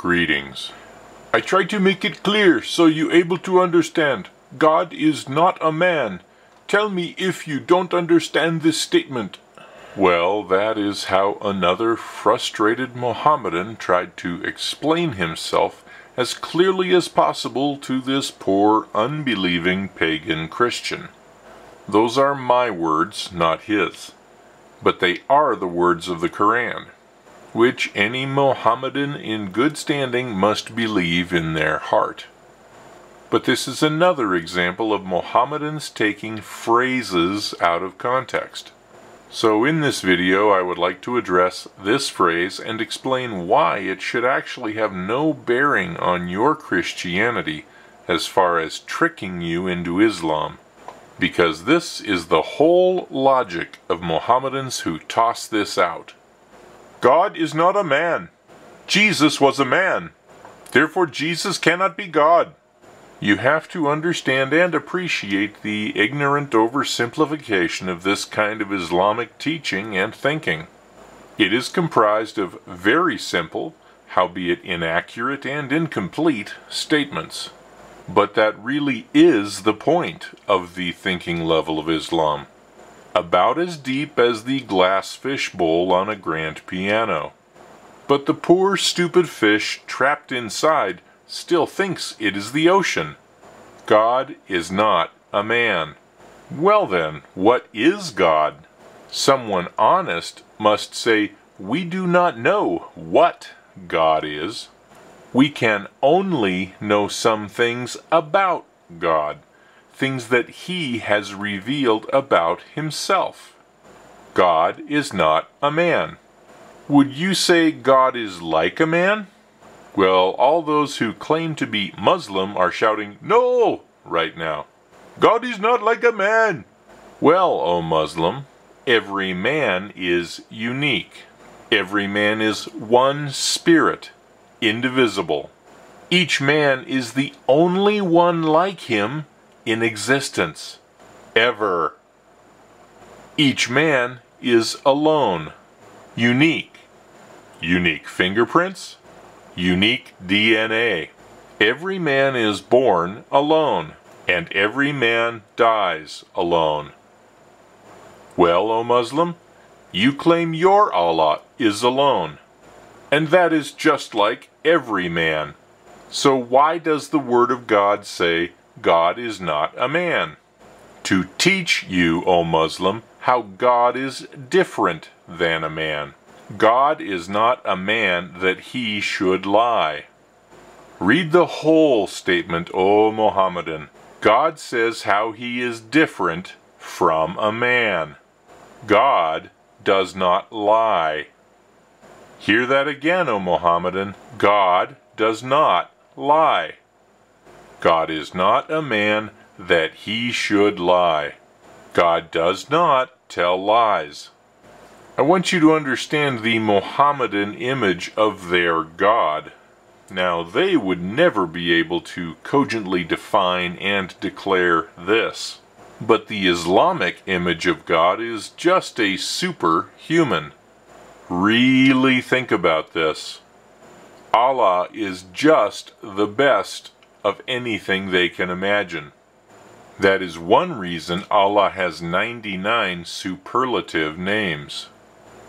Greetings. I try to make it clear so you able to understand. God is not a man. Tell me if you don't understand this statement. Well, that is how another frustrated Mohammedan tried to explain himself as clearly as possible to this poor, unbelieving pagan Christian. Those are my words, not his. But they are the words of the Koran, which any Mohammedan in good standing must believe in their heart. But this is another example of Mohammedans taking phrases out of context. So in this video I would like to address this phrase and explain why it should actually have no bearing on your Christianity as far as tricking you into Islam. Because this is the whole logic of Mohammedans who toss this out. God is not a man. Jesus was a man. Therefore Jesus cannot be God. You have to understand and appreciate the ignorant oversimplification of this kind of Islamic teaching and thinking. It is comprised of very simple, howbeit inaccurate and incomplete, statements. But that really is the point of the thinking level of Islam. About as deep as the glass fish bowl on a grand piano. But the poor stupid fish trapped inside still thinks it is the ocean. God is not a man. Well then, what is God? Someone honest must say, We do not know what God is. We can only know some things about God, things that He has revealed about Himself. God is not a man. Would you say God is like a man? Well, all those who claim to be Muslim are shouting, No! right now. God is not like a man. Well, O Muslim, every man is unique. Every man is one spirit, indivisible. Each man is the only one like him in existence, ever. Each man is alone, unique. Unique fingerprints, unique DNA. Every man is born alone, and every man dies alone. Well, O Muslim, you claim your Allah is alone, and that is just like every man. So why does the Word of God say God is not a man? To teach you, O Muslim, how God is different than a man. God is not a man that he should lie. Read the whole statement, O Mohammedan. God says how he is different from a man. God does not lie. Hear that again, O Mohammedan. God does not lie. God is not a man that he should lie. God does not tell lies. I want you to understand the Mohammedan image of their God. Now, they would never be able to cogently define and declare this. But the Islamic image of God is just a superhuman. Really think about this. Allah is just the best of anything they can imagine. That is one reason Allah has 99 superlative names.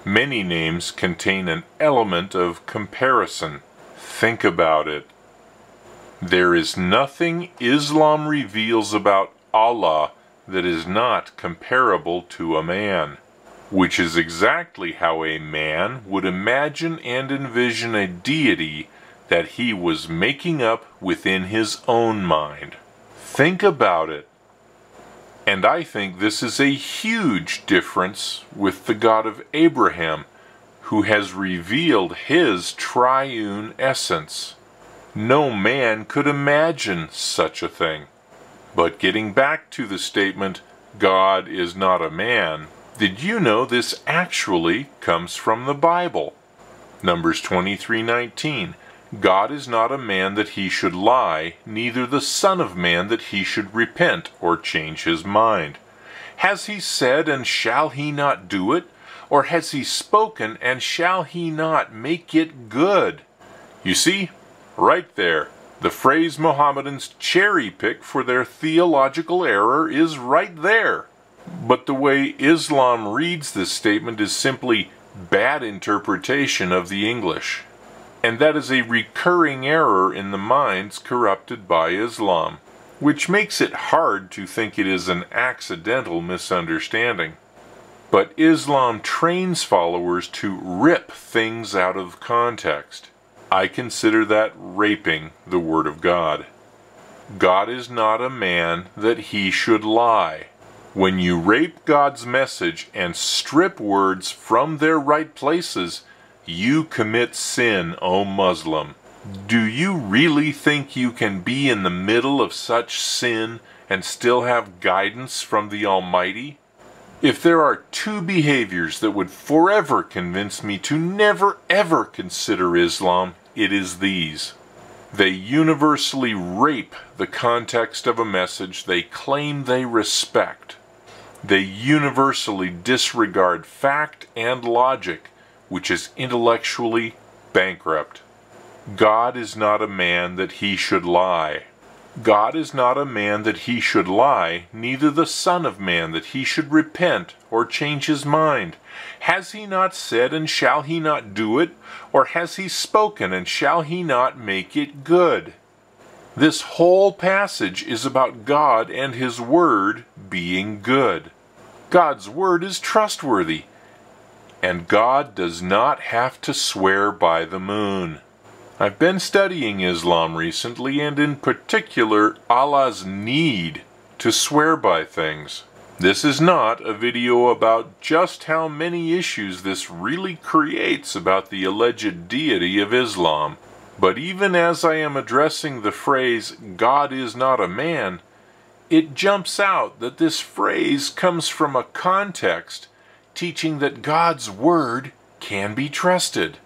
Many names contain an element of comparison. Think about it. There is nothing Islam reveals about Allah that is not comparable to a man, which is exactly how a man would imagine and envision a deity that he was making up within his own mind. Think about it. And I think this is a huge difference with the God of Abraham who has revealed his triune essence. No man could imagine such a thing. But getting back to the statement, God is not a man, did you know this actually comes from the Bible? Numbers 23:19 God is not a man that he should lie, neither the son of man that he should repent or change his mind. Has he said and shall he not do it? Or has he spoken, and shall he not make it good? You see, Right there. The phrase Mohammedans cherry pick for their theological error is right there. But the way Islam reads this statement is simply bad interpretation of the English. And that is a recurring error in the minds corrupted by Islam, which makes it hard to think it is an accidental misunderstanding. But Islam trains followers to rip things out of context. I consider that raping the Word of God. God is not a man that he should lie. When you rape God's message and strip words from their right places, you commit sin, O Muslim. Do you really think you can be in the middle of such sin and still have guidance from the Almighty? If there are two behaviors that would forever convince me to never ever consider Islam, it is these. They universally rape the context of a message they claim they respect. They universally disregard fact and logic, which is intellectually bankrupt. God is not a man that he should lie. God is not a man that he should lie, neither the Son of Man that he should repent or change his mind. Has he not said, and shall he not do it? Or has he spoken, and shall he not make it good? This whole passage is about God and his Word being good. God's Word is trustworthy, and God does not have to swear by the moon. I've been studying Islam recently, and in particular, Allah's need to swear by things. This is not a video about just how many issues this really creates about the alleged deity of Islam. But even as I am addressing the phrase, God is not a man, it jumps out that this phrase comes from a context teaching that God's Word can be trusted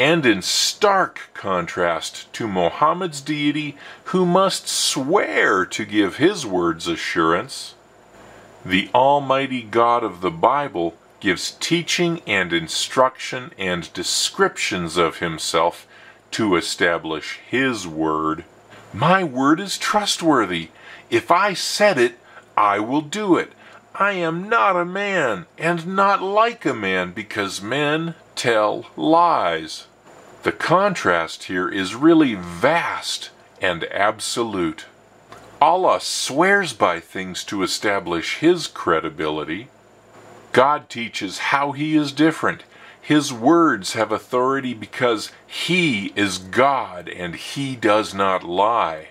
and in stark contrast to Mohammed's deity, who must swear to give his words assurance, the Almighty God of the Bible gives teaching and instruction and descriptions of himself to establish his word. My word is trustworthy. If I said it, I will do it. I am not a man, and not like a man, because men tell lies. The contrast here is really vast and absolute. Allah swears by things to establish His credibility. God teaches how He is different. His words have authority because He is God and He does not lie.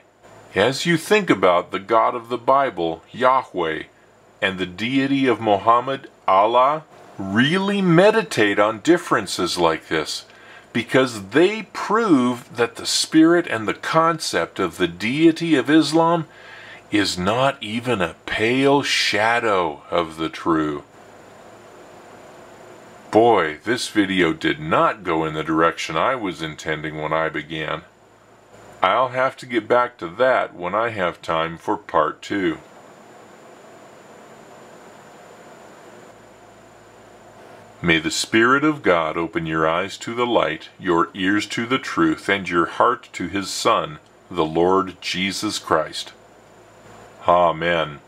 As you think about the God of the Bible, Yahweh, and the deity of Muhammad, Allah, really meditate on differences like this because they prove that the spirit and the concept of the deity of Islam is not even a pale shadow of the true. Boy, this video did not go in the direction I was intending when I began. I'll have to get back to that when I have time for part two. May the Spirit of God open your eyes to the light, your ears to the truth, and your heart to His Son, the Lord Jesus Christ. Amen.